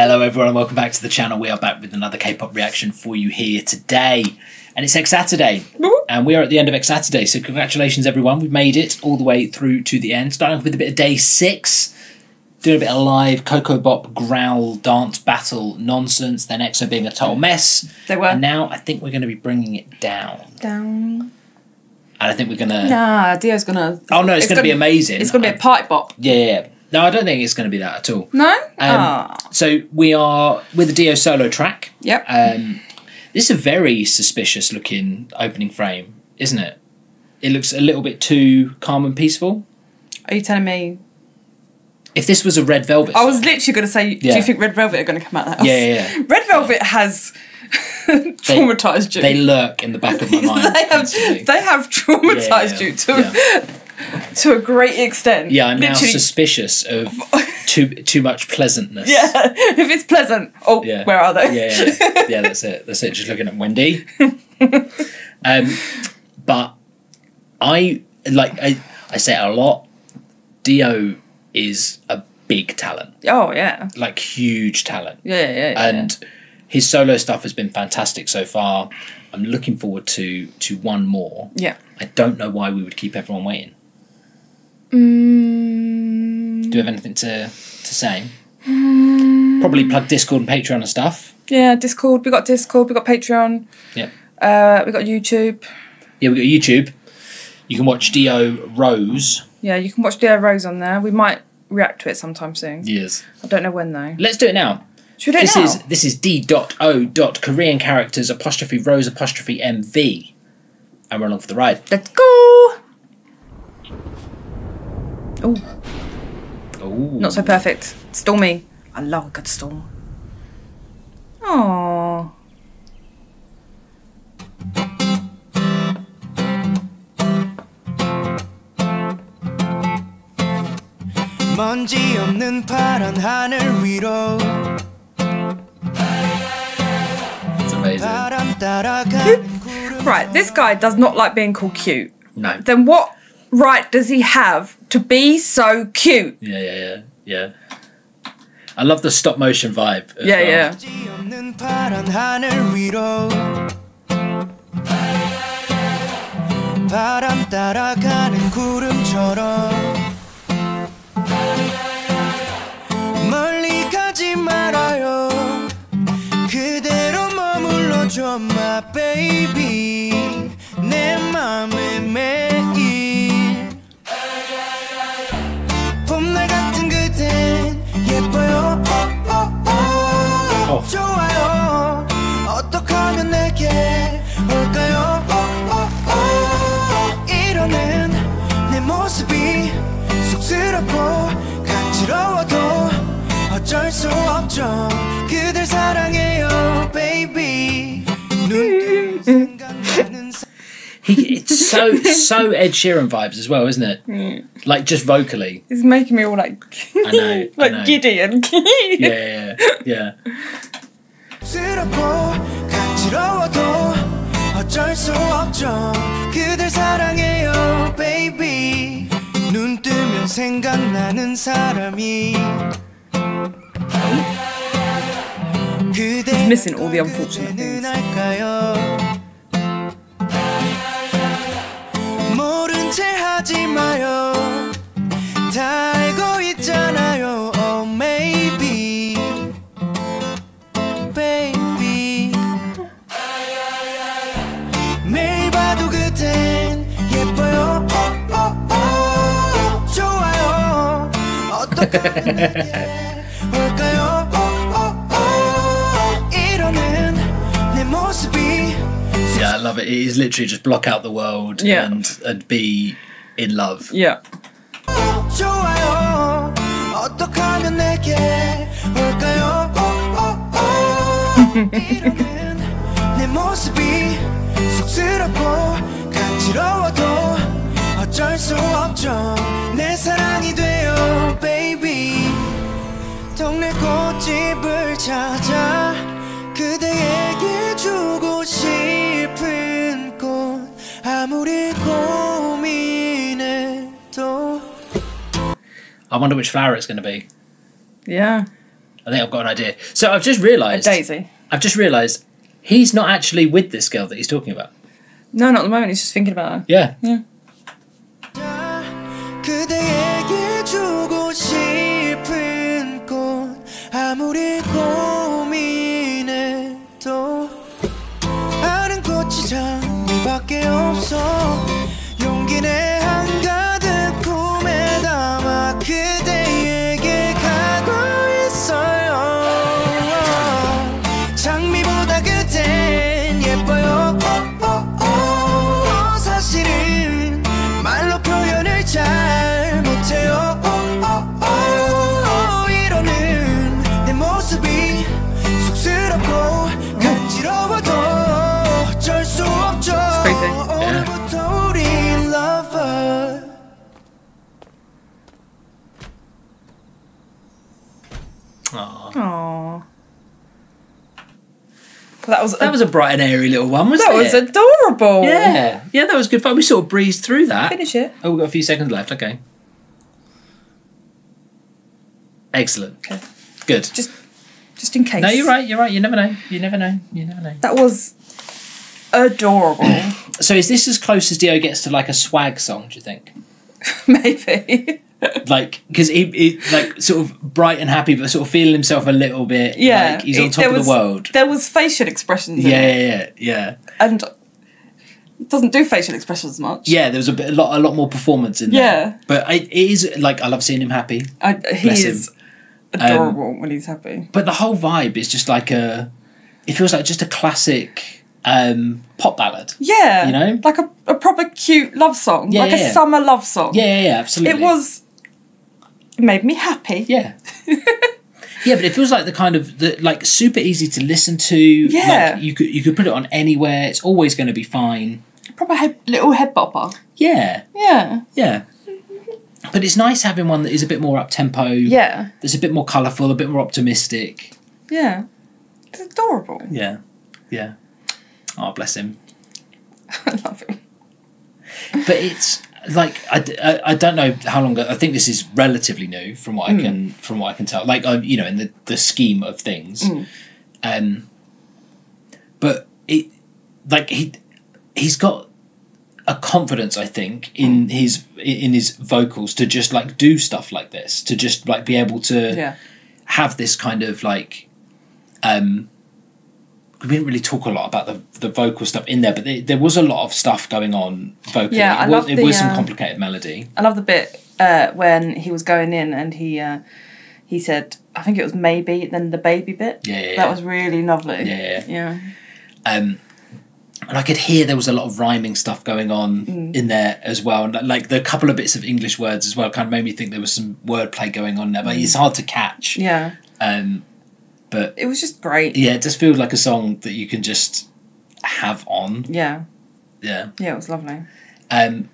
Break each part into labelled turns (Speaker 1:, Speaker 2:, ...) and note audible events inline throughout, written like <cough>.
Speaker 1: Hello, everyone, and welcome back to the channel. We are back with another K-pop reaction for you here today, and it's X Saturday, and we are at the end of X Saturday. So, congratulations, everyone! We've made it all the way through to the end. Starting off with a bit of DAY6, doing a bit of live Ko Ko Bop growl dance battle nonsense. Then EXO being a total mess,
Speaker 2: They were.
Speaker 1: and now I think we're going to be bringing it down,
Speaker 2: Down.
Speaker 1: and I think we're going to.
Speaker 2: Nah, D.O.'s gonna.
Speaker 1: Oh no, it's, going to be amazing.
Speaker 2: It's gonna be a pipe bop.
Speaker 1: yeah, yeah, yeah. No, I don't think it's going to be that at all.
Speaker 2: No.
Speaker 1: Um,
Speaker 2: Ah.
Speaker 1: So we are with the D.O. solo track.
Speaker 2: Yep.
Speaker 1: Um, this is a very suspicious looking opening frame, isn't it? It looks a little bit too calm and peaceful.
Speaker 2: Are you telling me?
Speaker 1: If this was a Red Velvet,
Speaker 2: I was literally gonna say. Do you think Red Velvet are gonna come out house?
Speaker 1: Yeah, yeah, yeah.
Speaker 2: Red Velvet has <laughs> traumatized you.
Speaker 1: they lurk in the back of my <laughs> mind.
Speaker 2: they have they have traumatized
Speaker 1: Yeah,
Speaker 2: you to
Speaker 1: yeah. <laughs>
Speaker 2: to a great extent.
Speaker 1: Yeah, I'm now suspicious of <laughs> too too much pleasantness.
Speaker 2: Yeah, <laughs> if it's pleasant. Oh,
Speaker 1: Yeah.
Speaker 2: where are they?
Speaker 1: yeah, yeah, yeah. That's it. That's it. Just looking at Wendy. um, but I like I, I say it a lot. D.O. is a big talent,
Speaker 2: Oh yeah.
Speaker 1: like huge talent,
Speaker 2: Yeah, yeah, yeah.
Speaker 1: and his solo stuff has been fantastic so far. I'm looking forward to to one more.
Speaker 2: yeah.
Speaker 1: I don't know why we would keep everyone waiting.
Speaker 2: Mm,
Speaker 1: Do you have anything to to say? Probably plug Discord and Patreon and stuff.
Speaker 2: yeah, Discord. We got Discord. We got Patreon.
Speaker 1: Yep.
Speaker 2: Uh, we got YouTube.
Speaker 1: Yeah, we got YouTube. You can watch D.O. Rose.
Speaker 2: Yeah, you can watch D.O. Rose on there. We might react to it sometime soon.
Speaker 1: Yes.
Speaker 2: I don't know when though.
Speaker 1: Let's do it now.
Speaker 2: Should we do
Speaker 1: This
Speaker 2: it now?
Speaker 1: is this is D dot O dot Korean characters apostrophe Rose apostrophe MV. And we're along for the ride.
Speaker 2: Let's go. Oh,
Speaker 1: Ooh.
Speaker 2: not so perfect. Stormy. I love a good storm. Oh.
Speaker 3: 먼지 없는 파란 하늘 위로
Speaker 1: It's amazing.
Speaker 3: 바람 <laughs> 따라가는 구름
Speaker 2: Right, this guy does not like being called cute.
Speaker 1: No.
Speaker 2: Then what right does he have to be so cute?
Speaker 1: Yeah, yeah, yeah, yeah. I love the stop motion vibe. as
Speaker 2: Yeah,
Speaker 1: well.
Speaker 2: yeah.
Speaker 3: 먼지 없는 파란 하 좋아요. 어떻게 하면 내게 올까요? 어, 어, 어. 이러는 내 모습이 쑥스럽고 간지러워도 어쩔 수 없죠. 그댈 사랑해
Speaker 1: He, it's so so Ed Sheeran vibes as well, isn't it? Mm. Like just vocally.
Speaker 2: It's making me all like, <laughs>
Speaker 1: I know,
Speaker 2: like I
Speaker 1: know.
Speaker 2: giddy and <laughs>
Speaker 1: yeah, yeah, yeah.
Speaker 3: He's
Speaker 2: missing all the unfortunate things.
Speaker 3: 하지 마요 다 알고 있잖아요 oh maybe baby 매일 봐도 그댄 예뻐요 어, 어, 어. 좋아요 어떻게 하면 내게 올까요 어, 어, 어. 이러는 내 모습이
Speaker 1: Yeah, I love it. It is literally just block out the world
Speaker 2: Yeah.
Speaker 1: and and be in love.
Speaker 2: Yeah.
Speaker 3: 어쩔 수 없죠. 내 사랑이 돼요 baby. 동네 꽃집을 찾아
Speaker 1: I wonder which flower it's going to be.
Speaker 2: Yeah.
Speaker 1: I think I've got an idea. So I've just
Speaker 2: A
Speaker 1: realised.
Speaker 2: daisy.
Speaker 1: I've just realised he's not actually with this girl that he's talking about.
Speaker 2: No, not at the moment. He's just thinking about her.
Speaker 1: Yeah.
Speaker 3: 그대에게
Speaker 2: That was
Speaker 1: That was a bright and airy little one, wasn't
Speaker 2: that was adorable.
Speaker 1: yeah. Yeah, that was good fun. We sort of breezed through that.
Speaker 2: Finish it.
Speaker 1: Oh, we've got a few seconds left. Okay. Excellent.
Speaker 2: Okay.
Speaker 1: Good.
Speaker 2: Just, just in case.
Speaker 1: No, you're right. You're right. You never know. You never know. You never know.
Speaker 2: That was adorable. <clears throat>
Speaker 1: So, is this as close as D.O. gets to like a swag song? Do you think? <laughs>
Speaker 2: Maybe.
Speaker 1: Like, because he, he, like, sort of bright and happy, but sort of feeling himself a little bit.
Speaker 2: Yeah.
Speaker 1: Like he's on top of
Speaker 2: was-
Speaker 1: the world.
Speaker 2: There was facial expressions. in
Speaker 1: Yeah,
Speaker 2: it,
Speaker 1: yeah, yeah, yeah.
Speaker 2: And doesn't do facial expressions much.
Speaker 1: Yeah, there was a bit, a lot, a lot more performance in there.
Speaker 2: Yeah.
Speaker 1: but it is like I love seeing him happy.
Speaker 2: I, he
Speaker 1: Bless him.
Speaker 2: is adorable when he's happy.
Speaker 1: But the whole vibe is just like a. It feels like just a classic um, pop ballad.
Speaker 2: Yeah.
Speaker 1: You know?
Speaker 2: Like a, a proper cute love song.
Speaker 1: Yeah,
Speaker 2: like
Speaker 1: yeah,
Speaker 2: a
Speaker 1: yeah.
Speaker 2: summer love song.
Speaker 1: Yeah, yeah, yeah, absolutely.
Speaker 2: It was. It made me happy.
Speaker 1: Yeah. <laughs> yeah, but it feels like the kind of the like super easy to listen to.
Speaker 2: Yeah.
Speaker 1: Like you could you could put it on anywhere. It's always going to be fine.
Speaker 2: Proper head, little head bopper.
Speaker 1: Yeah,
Speaker 2: Yeah.
Speaker 1: yeah. But it's nice having one that is a bit more up tempo.
Speaker 2: Yeah.
Speaker 1: That's a bit more colourful, a bit more optimistic.
Speaker 2: Yeah. It's adorable.
Speaker 1: Yeah, yeah. Oh, bless him. <laughs>
Speaker 2: I love him.
Speaker 1: But it's like I, I don't know how long. I think this is relatively new from what I can from what I can tell. Like uh, you know, in the the scheme of things. Um. But it, like he, he's got a confidence. I think in his in his vocals to just like do stuff like this to just like be able to
Speaker 2: Yeah.
Speaker 1: have this kind of like um we didn't really talk a lot about the the vocal stuff in there but there, there was a lot of stuff going on vocally
Speaker 2: Yeah, I
Speaker 1: it was,
Speaker 2: love
Speaker 1: it
Speaker 2: the,
Speaker 1: was some
Speaker 2: uh,
Speaker 1: complicated melody
Speaker 2: I love the bit uh, when he was going in and he uh, he said, I think it was maybe, then the baby bit.
Speaker 1: Yeah, yeah,
Speaker 2: That was really lovely.
Speaker 1: Yeah, yeah.
Speaker 2: Yeah.
Speaker 1: um and I could hear there was a lot of rhyming stuff going on
Speaker 2: Mm.
Speaker 1: in there as well, and like the couple of bits of English words as well kind of made me think there was some wordplay going on there. But it's hard to catch.
Speaker 2: Mm. Yeah.
Speaker 1: Um, but
Speaker 2: It was just great.
Speaker 1: yeah, it just feels like a song that you can just have on.
Speaker 2: Yeah.
Speaker 1: Yeah.
Speaker 2: Yeah, it was lovely.
Speaker 1: Um,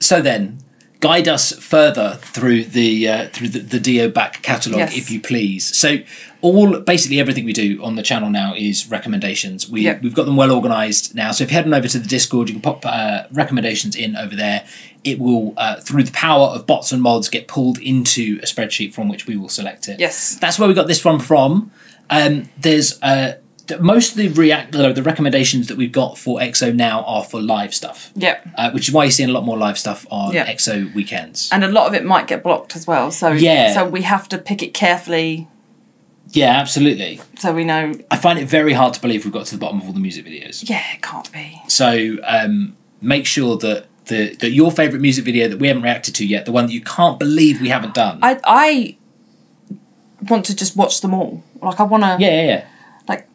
Speaker 1: so then, guide us further through the uh, through the, the D.O. back catalogue,
Speaker 2: Yes.
Speaker 1: if you please. So, all basically everything we do on the channel now is recommendations. We
Speaker 2: Yep.
Speaker 1: we've got them well organised now. So if you head on over to the Discord, you can pop uh, recommendations in over there. It will, uh, through the power of bots and mods, get pulled into a spreadsheet from which we will select it.
Speaker 2: Yes.
Speaker 1: That's where we got this one from. Um, there's uh, most of the react the recommendations that we've got for EXO now are for live stuff
Speaker 2: Yep.
Speaker 1: uh, which is why you're seeing a lot more live stuff on
Speaker 2: Yeah.
Speaker 1: EXO weekends.
Speaker 2: And a lot of it might get blocked as well. So
Speaker 1: Yeah.
Speaker 2: so we have to pick it carefully
Speaker 1: yeah, absolutely.
Speaker 2: so we know
Speaker 1: I find it very hard to believe we've got to the bottom of all the music videos.
Speaker 2: yeah, it can't be.
Speaker 1: So um, make sure that the that your favourite music video that we haven't reacted to yet, the one that you can't believe we haven't done.
Speaker 2: I I want to just watch them all. Like I wanna
Speaker 1: yeah, yeah, yeah.
Speaker 2: like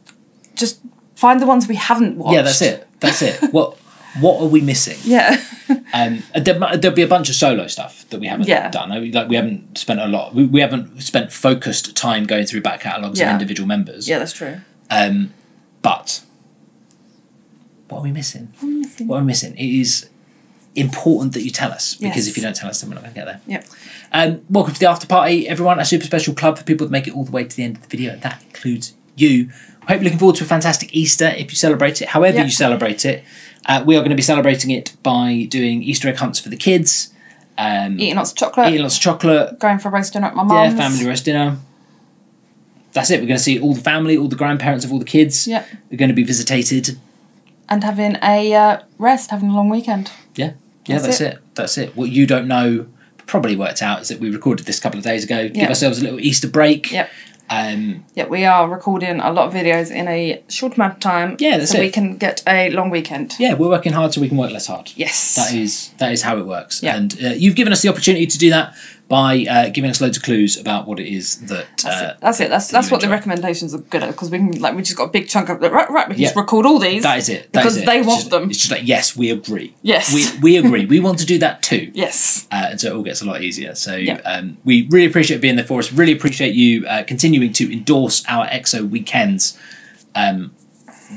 Speaker 2: just find the ones we haven't watched.
Speaker 1: Yeah, that's it. That's it. <laughs> what what are we missing?
Speaker 2: Yeah. <laughs>
Speaker 1: Um, there, there'll be a bunch of solo stuff that we haven't
Speaker 2: Yeah.
Speaker 1: done. Like we haven't spent a lot. We, we haven't spent focused time going through back catalogues of individual members.
Speaker 2: yeah, that's true.
Speaker 1: Um, but what are we missing? what are we missing? What are we missing? It is important that you tell us because
Speaker 2: Yes.
Speaker 1: if you don't tell us, then we're not going to get there.
Speaker 2: Yep.
Speaker 1: Um, welcome to the after party, everyone. A super special club for people that make it all the way to the end of the video, and that includes you. I hope you're looking forward to a fantastic Easter if you celebrate it, however
Speaker 2: Yep.
Speaker 1: you celebrate it. Uh, we are going to be celebrating it by doing Easter egg hunts for the kids, um,
Speaker 2: Eating lots of chocolate.
Speaker 1: eating lots of chocolate,
Speaker 2: going for a roast dinner at my mum's.
Speaker 1: yeah, family roast dinner. that's it. We're going to see all the family, all the grandparents of all the kids.
Speaker 2: Yeah.
Speaker 1: They're going to be visitated.
Speaker 2: And having a uh, rest, having a long weekend.
Speaker 1: Yeah. Yeah,
Speaker 2: That's
Speaker 1: that's, it. That's it. What you don't know probably worked out is that we recorded this a couple of days ago. Give ourselves a little Easter break.
Speaker 2: Yep.
Speaker 1: Um,
Speaker 2: Yeah, we are recording a lot of videos in a short amount of time.
Speaker 1: Yeah, that's
Speaker 2: so
Speaker 1: it.
Speaker 2: we can get a long weekend.
Speaker 1: yeah, we're working hard so we can work less hard.
Speaker 2: Yes.
Speaker 1: That is that is how it works.
Speaker 2: Yeah.
Speaker 1: And uh, you've given us the opportunity to do that by uh, giving us loads of clues about what it is that.
Speaker 2: That's
Speaker 1: uh,
Speaker 2: it. That's it. That's
Speaker 1: that
Speaker 2: that's what the recommendations are good at because we can like we just got a big chunk of right. Right, we can
Speaker 1: Yeah.
Speaker 2: just record all these.
Speaker 1: That is it. That
Speaker 2: because
Speaker 1: is it.
Speaker 2: they
Speaker 1: It's
Speaker 2: want
Speaker 1: just-
Speaker 2: them.
Speaker 1: It's just like yes, we agree.
Speaker 2: Yes.
Speaker 1: we we agree. we want to do that too.
Speaker 2: Yes.
Speaker 1: uh, and so it all gets a lot easier. So
Speaker 2: Yeah.
Speaker 1: um, we really appreciate being there for us. Really appreciate you uh, continuing to endorse our EXO weekends. Um,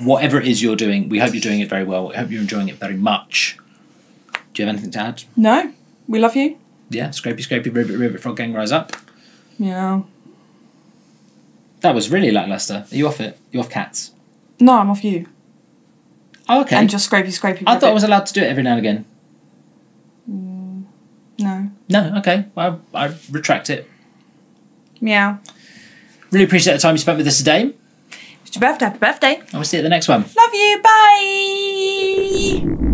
Speaker 1: whatever it is you're doing, we hope you're doing it very well. We hope you're enjoying it very much. Do you have anything to add?
Speaker 2: No, we love you.
Speaker 1: Yeah, scrapey, scrapey, ribbit, ribbit, frog gang, rise up.
Speaker 2: Yeah.
Speaker 1: That was really lackluster. Are you off it? You off cats?
Speaker 2: No, I'm off you.
Speaker 1: Oh, okay.
Speaker 2: And just scrapey, scrapey.
Speaker 1: I thought I was allowed to do it every now and again.
Speaker 2: Mm, no.
Speaker 1: No, okay. Well, I retract it.
Speaker 2: Meow.
Speaker 1: Really appreciate the time you spent with us today,
Speaker 2: It's your birthday. Happy birthday.
Speaker 1: and we'll see you at the next one.
Speaker 2: Love you. Bye.